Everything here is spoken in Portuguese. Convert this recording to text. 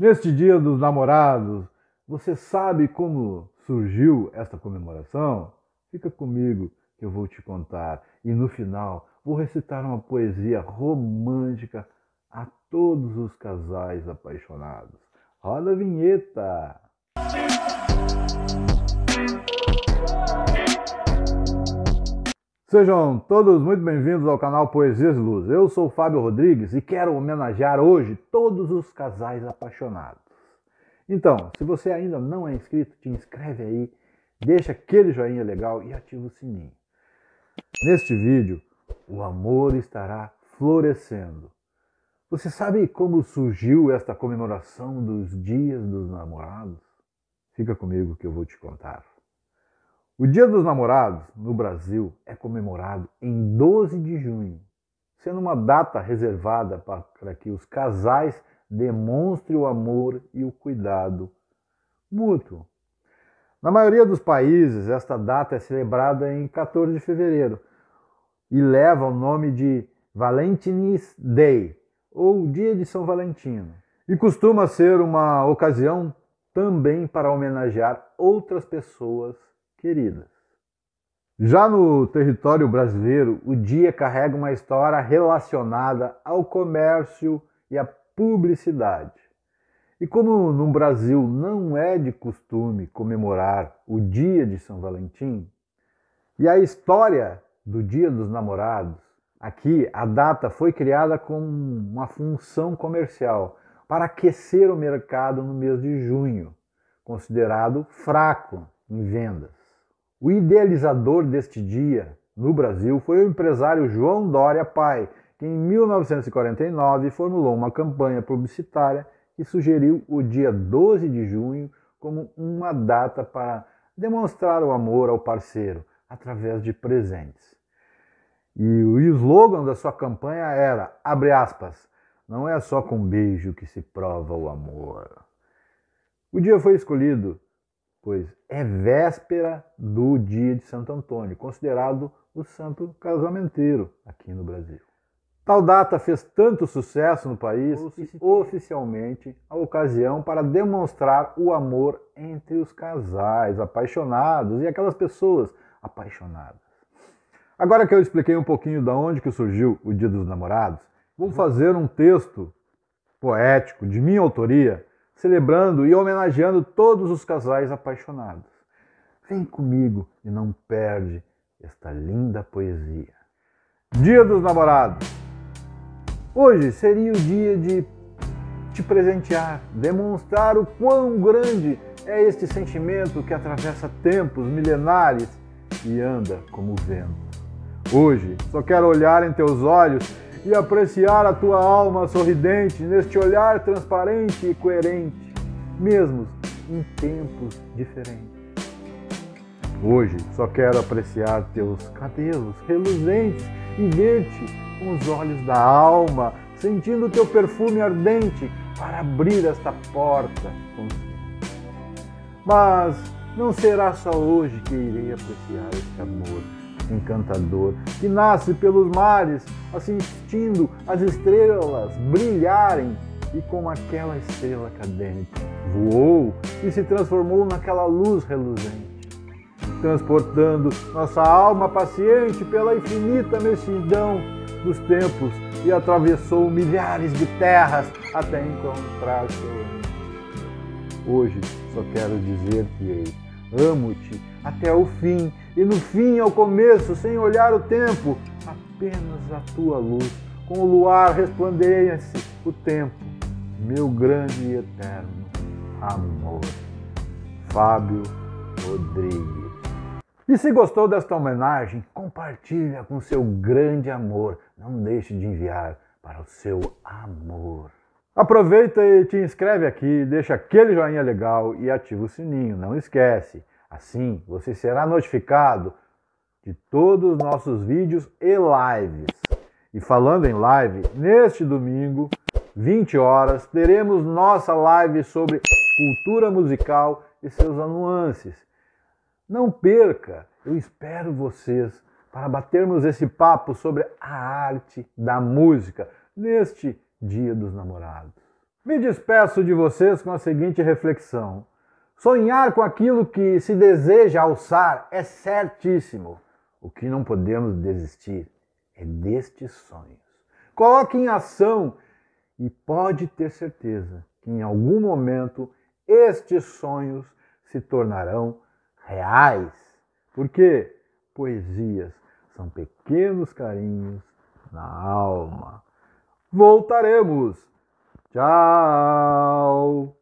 Neste Dia dos Namorados, você sabe como surgiu esta comemoração? Fica comigo que eu vou te contar. E no final, vou recitar uma poesia romântica a todos os casais apaixonados. Roda a vinheta! Sejam todos muito bem-vindos ao canal Poesias Luz. Eu sou o Fábio Rodrigues e quero homenagear hoje todos os casais apaixonados. Então, se você ainda não é inscrito, te inscreve aí, deixa aquele joinha legal e ativa o sininho. Neste vídeo, o amor estará florescendo. Você sabe como surgiu esta comemoração dos Dias dos Namorados? Fica comigo que eu vou te contar. O Dia dos Namorados no Brasil é comemorado em 12 de junho, sendo uma data reservada para que os casais demonstrem o amor e o cuidado mútuo. Na maioria dos países, esta data é celebrada em 14 de fevereiro e leva o nome de Valentine's Day, ou Dia de São Valentino, e costuma ser uma ocasião também para homenagear outras pessoas queridas. Já no território brasileiro, o dia carrega uma história relacionada ao comércio e à publicidade. E como no Brasil não é de costume comemorar o dia de São Valentim, e a história do Dia dos Namorados, aqui a data foi criada com uma função comercial para aquecer o mercado no mês de junho, considerado fraco em vendas. O idealizador deste dia no Brasil foi o empresário João Dória Pai, que em 1949 formulou uma campanha publicitária que sugeriu o dia 12 de junho como uma data para demonstrar o amor ao parceiro através de presentes. E o slogan da sua campanha era, abre aspas, não é só com beijo que se prova o amor. O dia foi escolhido pois é véspera do dia de Santo Antônio, considerado o santo casamenteiro aqui no Brasil. Tal data fez tanto sucesso no país que oficialmente a ocasião para demonstrar o amor entre os casais apaixonados e aquelas pessoas apaixonadas. Agora que eu expliquei um pouquinho de onde que surgiu o Dia dos Namorados, vou fazer um texto poético de minha autoria celebrando e homenageando todos os casais apaixonados. Vem comigo e não perde esta linda poesia. Dia dos Namorados. Hoje seria o dia de te presentear, demonstrar o quão grande é este sentimento que atravessa tempos milenares e anda como vento. Hoje só quero olhar em teus olhos e apreciar a tua alma sorridente neste olhar transparente e coerente, mesmo em tempos diferentes. Hoje só quero apreciar teus cabelos reluzentes e ver-te com os olhos da alma, sentindo teu perfume ardente para abrir esta porta Mas não será só hoje que irei apreciar este amor encantador que nasce pelos mares, assistindo as estrelas brilharem e como aquela estrela cadente voou e se transformou naquela luz reluzente, transportando nossa alma paciente pela infinita messidão dos tempos e atravessou milhares de terras até encontrar seu. Hoje só quero dizer que amo-te até o fim e no fim ao começo, sem olhar o tempo, apenas a tua luz, com o luar resplandece o tempo, meu grande e eterno amor. Fábio Rodrigues. E se gostou desta homenagem, compartilha com seu grande amor. Não deixe de enviar para o seu amor. Aproveita e te inscreve aqui, deixa aquele joinha legal e ativa o sininho. Não esquece. Assim, você será notificado de todos os nossos vídeos e lives. E falando em live, neste domingo, 20 horas, teremos nossa live sobre cultura musical e seus nuances. Não perca, eu espero vocês para batermos esse papo sobre a arte da música neste Dia dos Namorados. Me despeço de vocês com a seguinte reflexão. Sonhar com aquilo que se deseja alçar é certíssimo. O que não podemos desistir é destes sonhos. Coloque em ação e pode ter certeza que em algum momento estes sonhos se tornarão reais. Porque poesias são pequenos carinhos na alma. Voltaremos. Tchau.